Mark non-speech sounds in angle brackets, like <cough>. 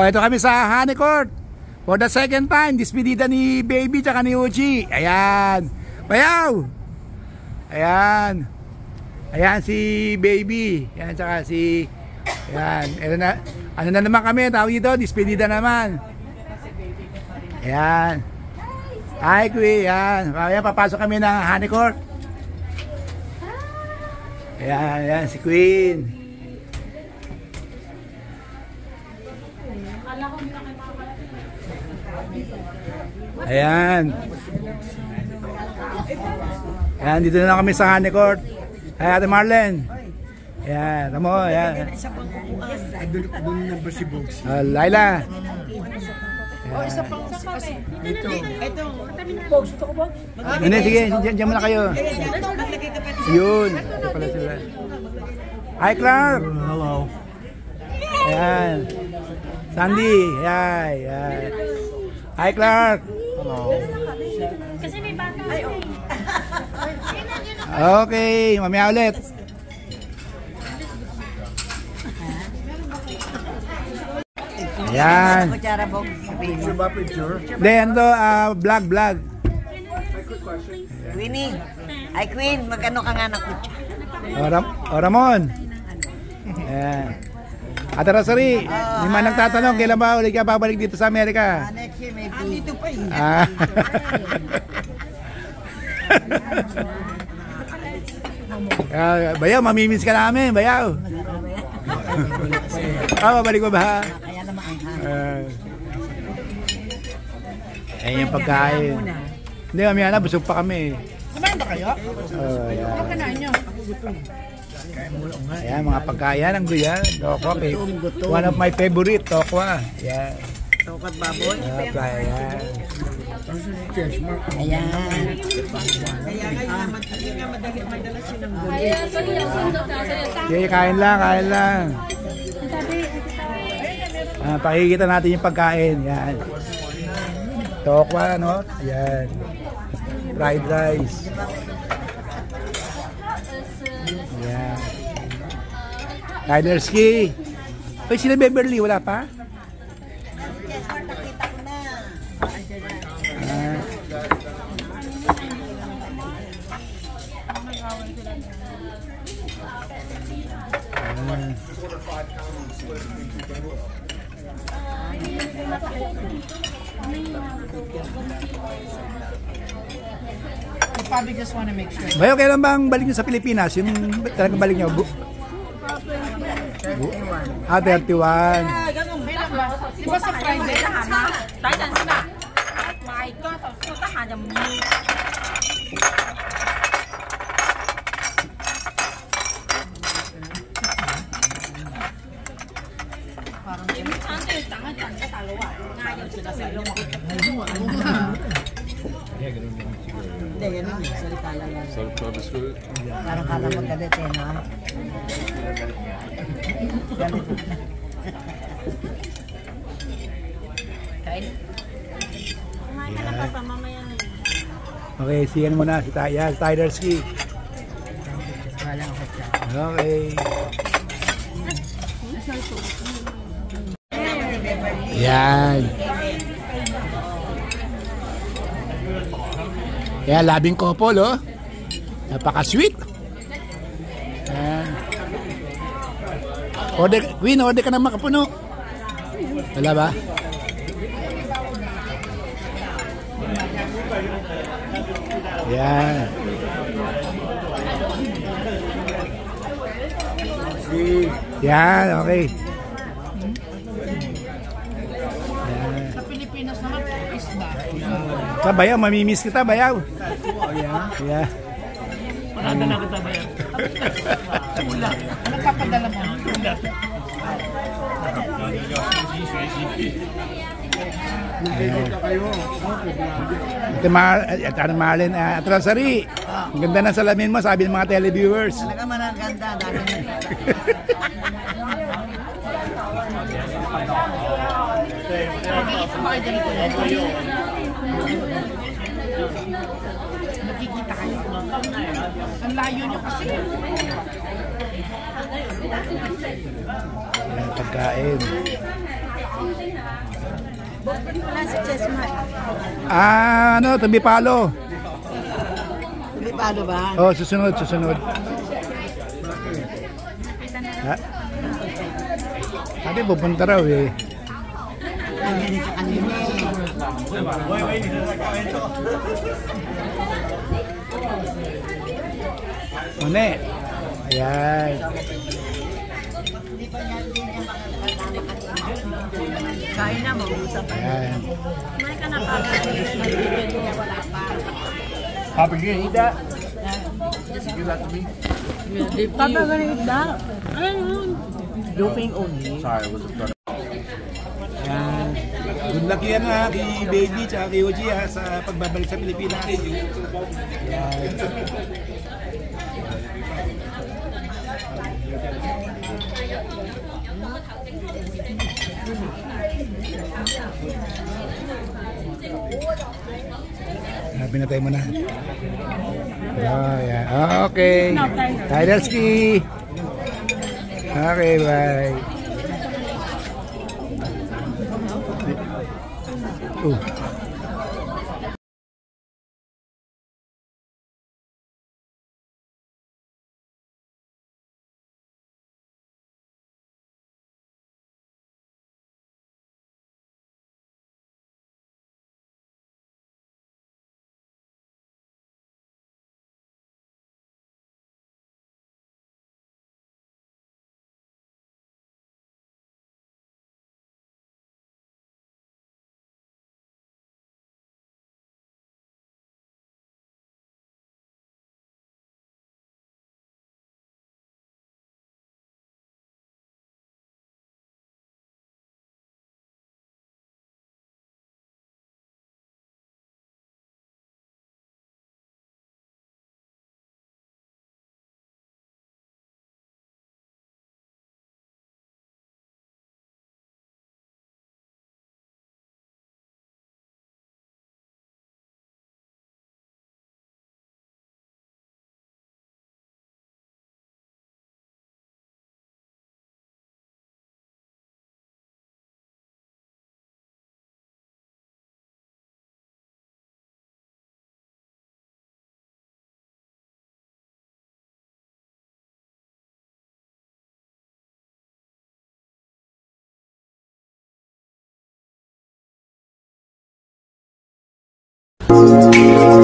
Oh, ito kami sa Honey Court. For the second time, dispedida ni Baby tsaka ni Uchi. Ayan. Bayaw! Ayan. Ayan si Baby. Ayan tsaka si... Ayan. Ito na, ano na naman kami, tawag dito, dispedida naman. Ayan. Hi, Kuya. Ayan. Ayan, papasok kami ng Honey Court. Ayan, ayan, si Queen. Ayan. Ayan, dito na lang kami sa Honey Court. Ay, Ate Marlene. Ayan, tamo, ayan. Doon na ba si Bogs? Uh, Laila. Hindi, sige, dyan muna kayo. Yun. Ito pala sila. Hi, Clark. Hello. Ayan. Sandy. Ayan. Ayan. Hi, Clark. Kasi may bata. Ay, oh. Okay, mamaya ulit. Ayan. Kutsara Bog. Picture ba picture? Hindi, ano to, ah, vlog, vlog. Queenie. Ay, Queen, magano ka nga na kutsara? O, Ram o Ramon. Ayan. Ate Rosary, may man nagtatanong, kailan ba ulit ka babalik dito sa Amerika? Next year, Andito pa eh. Ah. <laughs> Ah, bayaw, mamimiss ka namin, bayaw. ah, babalik mo ba? Kaya naman ang Ah. Ayan yung pagkain. Hindi, mamaya na, busog pa kami. Kumain ba kayo? Oh, ayan. Kanain nyo. Ayan, mga pagkain ang guyan. Tokwa, one of my favorite, tokwa. Ayan. Tokat baboy. Ayan, ayan. Ayan. Yung sundo ka. Sorry, Okay, kain lang, kain lang. Ah, pakikita natin yung pagkain. Yan. Tokwa, no? Yan. Fried rice. Yan. Tyler Ski. Uy, sila Beverly, wala pa? Nakita baik You probably baliknya want Filipina make sure. Bayo, kailan ba balik niyo sa Pilipinas? Yung balik niyo? Bu Bu ah, 31. Yeah, ganun. Sa Friday? sila sa inyo makakatawa. Ano ka? Hindi, ganun lang siguro. Hindi, ganun eh. Yan. Self-promise. Parang kala magalit eh, no? Galit. Okay, siyan mo na si Taya, si Tylerski. Okay. Okay. Yan. Yan, labing couple, oh. Napaka-sweet. Yan. Order, Queen, order ka na makapuno. Wala ba? Yan. Yan, okay. Sa Pilipinas naman, isda. Sa bayaw, mamimiss kita, bayaw. Yeah. Anong papadala mo? Ito mga, at ano mahalin, uh, at Rosary, ang ganda ng salamin mo, sabi ng mga televiewers. Talaga man ang ganda. Dami na. Nakikita kayo. Ang layo kasi. Yan, pagkain. Ah, ano, tabi palo. Hindi paano ba? Oh, susunod, susunod. Ha? Ate, pupunta raw eh. Nandiyan sa kanina eh. Mune. Ayan. Kain na, mag-usap pa. Ayan. Kumain ka na niya, wala pa. Happy to eat that. Papa, ganun isda. Ano yun? Doping only. Ayan. Yan ha, kay Baby tsaka kay Oji ha, sa pagbabalik sa Pilipinas. Pinatay mo na. Oh, yeah. Okay. Tidal ski. Okay, bye. Oh. 嗯